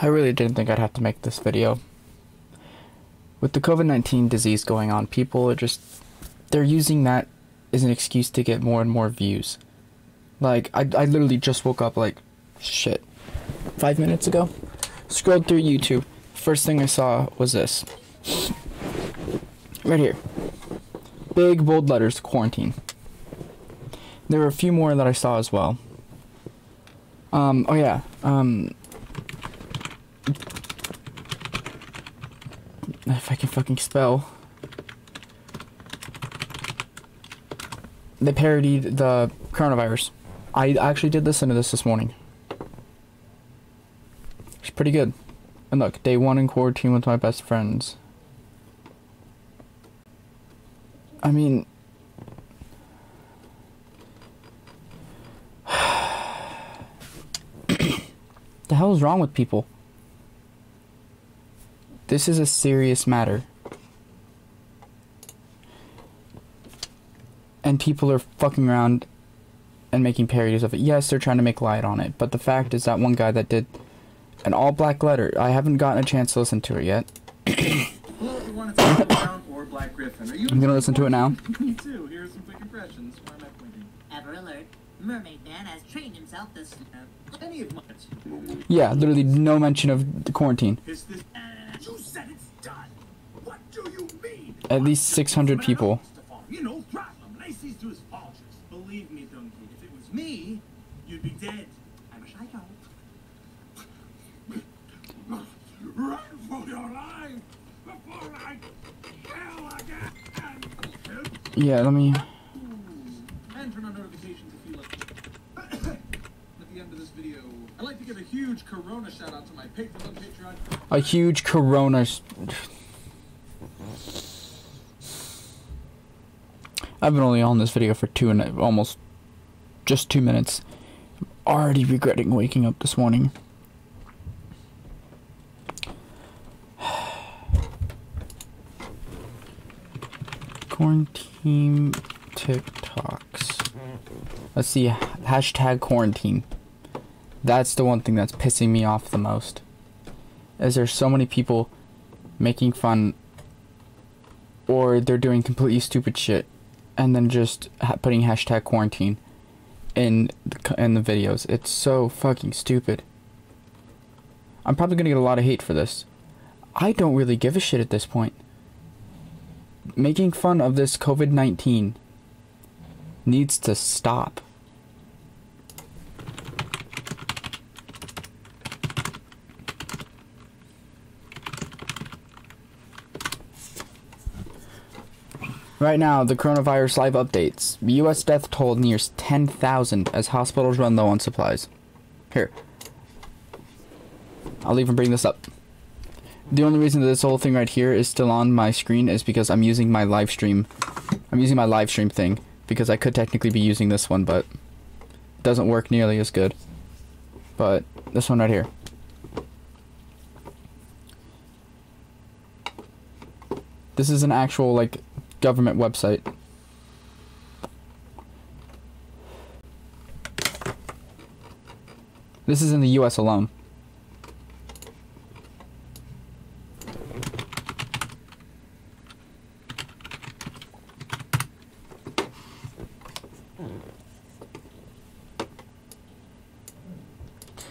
I really didn't think I'd have to make this video. With the COVID 19 disease going on, people are just. They're using that as an excuse to get more and more views. Like, I, I literally just woke up, like, shit, five minutes ago. Scrolled through YouTube. First thing I saw was this. Right here. Big bold letters, quarantine. There were a few more that I saw as well. Um, oh yeah, um, if I can fucking spell. They parodied the coronavirus. I actually did listen to this this morning. It's pretty good. And look, day one in quarantine with my best friends. I mean, the hell is wrong with people? This is a serious matter. And people are fucking around and making parodies of it. Yes, they're trying to make light on it, but the fact is that one guy that did an all black letter, I haven't gotten a chance to listen to it yet. I'm gonna listen to it now. Me too. Here are some quick impressions. Why am I pointing? Ever alert, Mermaid Man has trained himself to snap. Any of much. Yeah, literally no mention of the quarantine. Is this? You said it's done. What do you mean? At least 600 people. You know, throttle him. To his vultures. Believe me, Donkey. If it was me, you'd be dead. I wish I don't. Run for your life before I kill again. Yeah, let me. And turn on notifications if you like. At the end of this video, I'd like to give a huge Corona shout out to my patrons on Patreon. A huge corona. I've been only on this video for two and almost just two minutes. I'm already regretting waking up this morning. Quarantine TikToks. Let's see. Hashtag quarantine. That's the one thing that's pissing me off the most. Is there so many people making fun or they're doing completely stupid shit and then just putting hashtag quarantine in the, in the videos. It's so fucking stupid. I'm probably gonna get a lot of hate for this. I don't really give a shit at this point. Making fun of this COVID 19 needs to stop. Right now, the coronavirus live updates. U.S. death toll nears 10,000 as hospitals run low on supplies. Here. I'll even bring this up. The only reason this whole thing right here is still on my screen is because I'm using my live stream. I'm using my live stream thing because I could technically be using this one, but it doesn't work nearly as good. But this one right here. This is an actual like government website. This is in the US alone.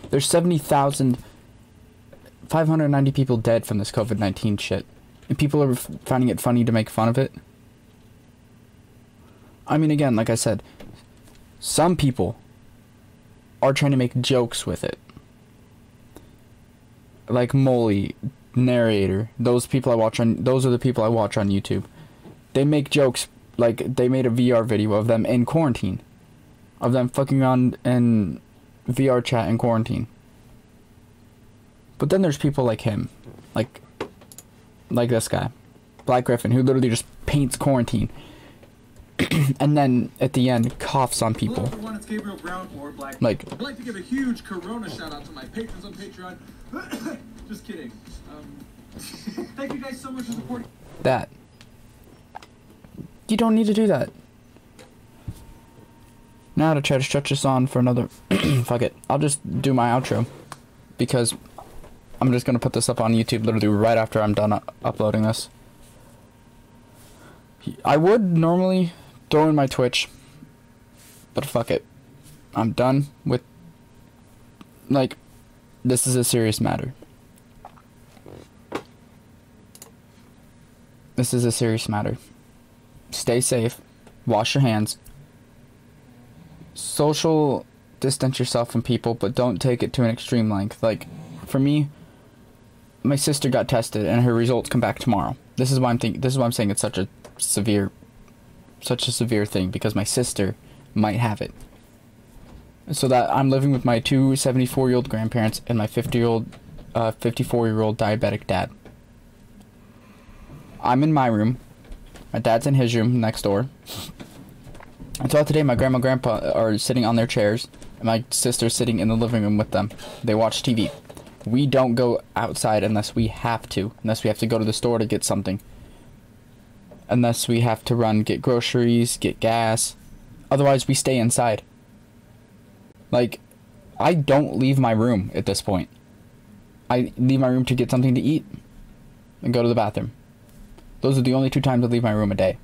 There's 70,590 people dead from this COVID-19 shit. And people are finding it funny to make fun of it. I mean, again, like I said, some people are trying to make jokes with it. Like Molly, narrator, those people I watch on, those are the people I watch on YouTube. They make jokes, like, they made a VR video of them in quarantine. Of them fucking around in VR chat in quarantine. But then there's people like him. Like, like this guy. Black Gryph0n, who literally just paints quarantine. and then at the end coughs on people. Hello everyone, it's Gabriel Brown or Black. Like- I'd like to give a huge Corona shout out to my patrons on Patreon. Just kidding. Um, thank you guys so much for supporting. That. You don't need to do that. Now to try to stretch this on for another. fuck it. I'll just do my outro. Because I'm just gonna put this up on YouTube literally right after I'm done uploading this. I would normally throw in my Twitch, but fuck it. I'm done with. Like, this is a serious matter. This is a serious matter. Stay safe. Wash your hands. Social distance yourself from people, but don't take it to an extreme length. Like, for me, my sister got tested and her results come back tomorrow. This is why I'm think. This is why I'm saying it's such a severe, such a severe thing because my sister might have it. So that I'm living with my two 74 year old grandparents and my 50 year old, uh, 54 year old diabetic dad. I'm in my room. My dad's in his room next door. And throughout the day, my grandma and grandpa are sitting on their chairs, and my sister's sitting in the living room with them. They watch TV. We don't go outside unless we have to, unless we have to go to the store to get something. Unless we have to run, get groceries, get gas. Otherwise, we stay inside. Like, I don't leave my room at this point. I leave my room to get something to eat and go to the bathroom. Those are the only two times I leave my room a day.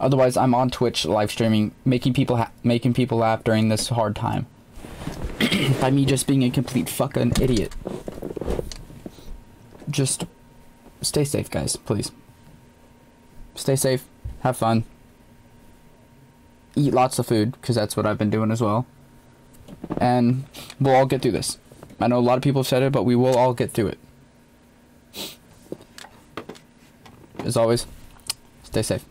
Otherwise, I'm on Twitch live streaming, making people making people laugh during this hard time. By me just being a complete fucking idiot. Just stay safe, guys, please. Stay safe. Have fun. Eat lots of food, because that's what I've been doing as well. And we'll all get through this. I know a lot of people have said it, but we will all get through it. As always, stay safe.